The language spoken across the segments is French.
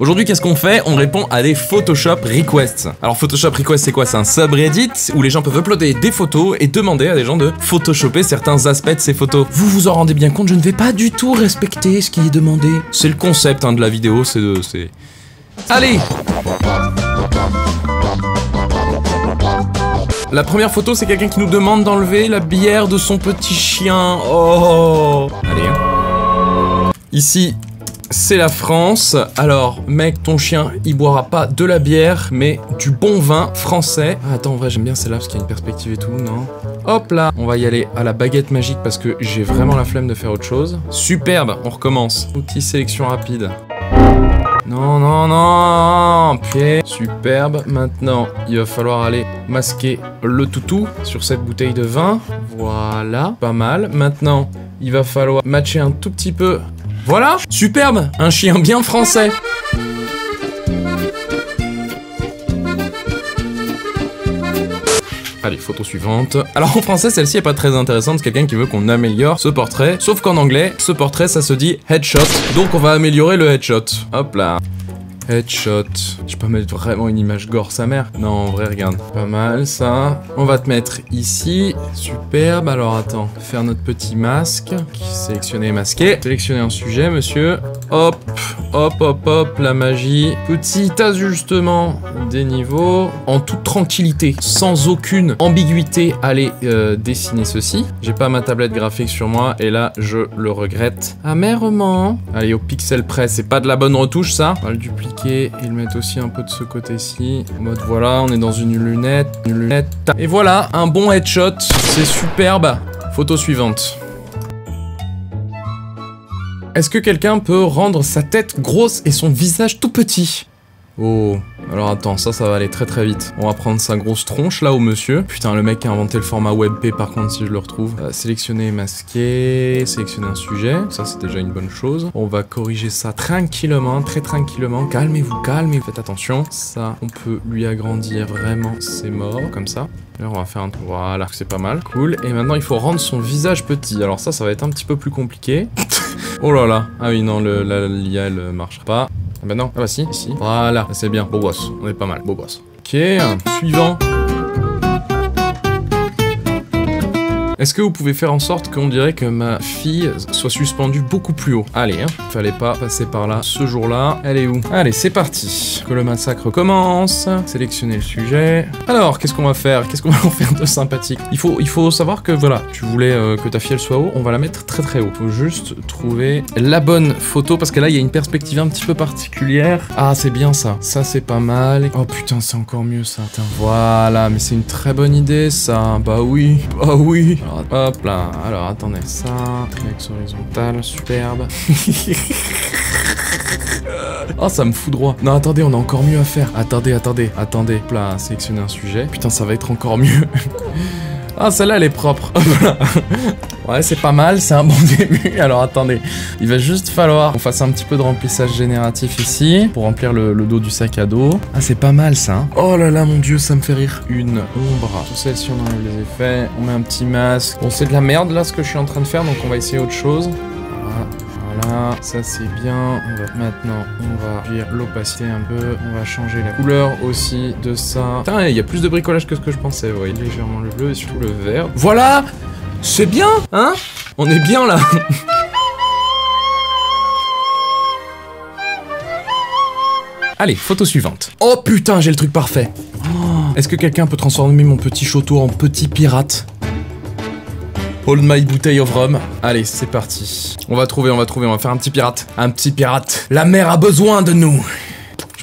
Aujourd'hui, qu'est-ce qu'on fait? On répond à des Photoshop requests. Alors Photoshop request, c'est quoi? C'est un subreddit où les gens peuvent uploader des photos et demander à des gens de photoshopper certains aspects de ces photos. Vous vous en rendez bien compte, je ne vais pas du tout respecter ce qui est demandé. C'est le concept hein, de la vidéo, c'est de... c'est... Allez La première photo, c'est quelqu'un qui nous demande d'enlever la bière de son petit chien. Oh Allez. hein. Ici, c'est la France. Alors, mec, ton chien, il boira pas de la bière, mais du bon vin français. Ah, attends, en vrai, j'aime bien celle-là parce qu'il y a une perspective et tout, non? Hop là On va y aller à la baguette magique parce que j'ai vraiment la flemme de faire autre chose. Superbe On recommence. Outil sélection rapide. Non, non, non Pied. Superbe. Maintenant, il va falloir aller masquer le toutou sur cette bouteille de vin. Voilà. Pas mal. Maintenant, il va falloir matcher un tout petit peu. Voilà Superbe Un chien bien français Allez, photo suivante. Alors en français, celle-ci est pas très intéressante, c'est quelqu'un qui veut qu'on améliore ce portrait. Sauf qu'en anglais, ce portrait, ça se dit headshot. Donc on va améliorer le headshot. Hop là. Headshot. Je peux mettre vraiment une image gore sa mère Non, en vrai, regarde. Pas mal, ça. On va te mettre ici. Superbe. Alors, attends. Faire notre petit masque. Sélectionner et masquer. Sélectionner un sujet, monsieur. Hop. Hop, hop, hop. La magie. Petit ajustement des niveaux. En toute tranquillité. Sans aucune ambiguïté. Allez euh, dessiner ceci. J'ai pas ma tablette graphique sur moi. Et là, je le regrette amèrement. Allez, au pixel près. C'est pas de la bonne retouche, ça. On va le dupliquer et le mettre aussi un peu de ce côté-ci. Mode voilà, on est dans une lunette, une lunette. Et voilà, un bon headshot, c'est superbe. Photo suivante. Est-ce que quelqu'un peut rendre sa tête grosse et son visage tout petit? Oh, alors attends, ça, ça va aller très très vite. On va prendre sa grosse tronche là au monsieur. Putain, le mec a inventé le format WebP par contre, si je le retrouve. Euh, sélectionner masquer, sélectionner un sujet, ça c'est déjà une bonne chose. On va corriger ça tranquillement, très tranquillement. Calmez-vous, calmez-vous, faites attention. Ça, on peut lui agrandir vraiment, c'est mort, comme ça. Là, on va faire un truc, voilà, c'est pas mal. Cool, et maintenant il faut rendre son visage petit. Alors ça, ça va être un petit peu plus compliqué. Oh là là, ah oui, non, l'IA, elle marchera pas. Ah bah non, ah bah si, si. Voilà, c'est bien, beau boss, on est pas mal, beau boss. Ok, suivant. Est-ce que vous pouvez faire en sorte qu'on dirait que ma fille soit suspendue beaucoup plus haut? Allez, hein, fallait pas passer par là ce jour-là. Elle est où? Allez, c'est parti. Que le massacre commence. Sélectionner le sujet. Alors, qu'est-ce qu'on va faire? Qu'est-ce qu'on va en faire de sympathique? Il faut, il faut savoir que, voilà, tu voulais euh, que ta fille elle soit haut, on va la mettre très très haut. Faut juste trouver la bonne photo, parce que là, il y a une perspective un petit peu particulière. Ah, c'est bien ça. Ça, c'est pas mal. Oh putain, c'est encore mieux ça. Attends. Voilà, mais c'est une très bonne idée ça. Bah oui, bah oui. Alors, hop là, alors attendez, ça, triaxe horizontal, superbe. oh, ça me fout droit. Non, attendez, on a encore mieux à faire. Attendez, attendez, attendez. Hop là, sélectionner un sujet. Putain, ça va être encore mieux. Ah, celle-là, elle est propre. Voilà. Ouais, c'est pas mal, c'est un bon début. Alors attendez, il va juste falloir qu'on fasse un petit peu de remplissage génératif ici pour remplir le, dos du sac à dos. Ah, c'est pas mal ça. hein. Oh là là, mon dieu, ça me fait rire. Une ombre. Sur celle-ci, on enlève les effets. On met un petit masque. Bon, c'est de la merde là ce que je suis en train de faire, donc on va essayer autre chose. Voilà. Voilà, ça c'est bien. On va maintenant, on va réduire l'opacité un peu. On va changer la couleur aussi de ça. Putain, il y a plus de bricolage que ce que je pensais. Ouais, légèrement le bleu et surtout le vert. Voilà, c'est bien, hein? On est bien là. Allez, photo suivante. Oh putain, j'ai le truc parfait. Oh, Est-ce que quelqu'un peut transformer mon petit château en petit pirate? Hold my bouteille of rhum. Allez, c'est parti. On va trouver, on va trouver, on va faire un petit pirate. Un petit pirate. La mer a besoin de nous.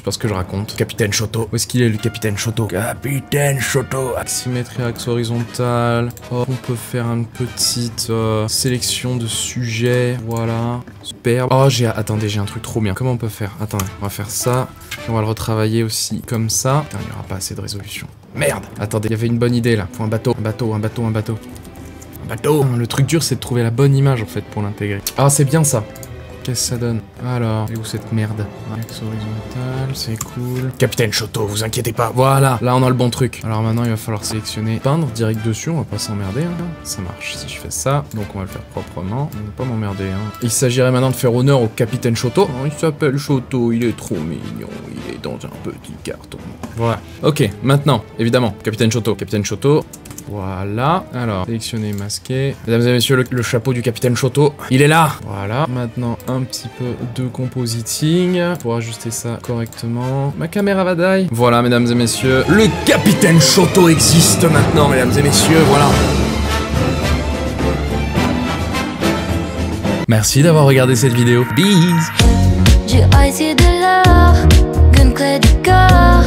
Sais pas ce que je raconte. Capitaine Choto. Où est-ce qu'il est, le capitaine Choto Capitaine Choto. Symétrie axe horizontal. Oh, on peut faire une petite euh, sélection de sujets. Voilà. Super. Oh, j'ai... Attendez, j'ai un truc trop bien. Comment on peut faire? Attendez, on va faire ça. On va le retravailler aussi comme ça. Putain, il n'y aura pas assez de résolution. Merde Attendez, il y avait une bonne idée là. Faut un bateau, un bateau, un bateau, un bateau. Un bateau Le truc dur, c'est de trouver la bonne image en fait pour l'intégrer. Ah, c'est bien ça. Qu'est-ce que ça donne Alors, et où cette merde Axe horizontal, c'est cool. Capitaine Choto, vous inquiétez pas. Voilà, là on a le bon truc. Alors maintenant, il va falloir sélectionner peindre direct dessus, on va pas s'emmerder. Hein. Ça marche si je fais ça. Donc on va le faire proprement. On va pas m'emmerder. Hein. Il s'agirait maintenant de faire honneur au capitaine Choto. Oh, il s'appelle Choto, il est trop mignon. Il est dans un petit carton. Voilà. Ok, maintenant, évidemment, capitaine Choto. Capitaine Choto, voilà. Alors, sélectionner, masquer. Mesdames et messieurs, le, chapeau du capitaine Choto, il est là Voilà. Maintenant, un petit peu de compositing pour ajuster ça correctement. Ma caméra va die. Voilà, mesdames et messieurs, le capitaine Choto existe maintenant, mesdames et messieurs, voilà. Merci d'avoir regardé cette vidéo. Bisous J'ai de du corps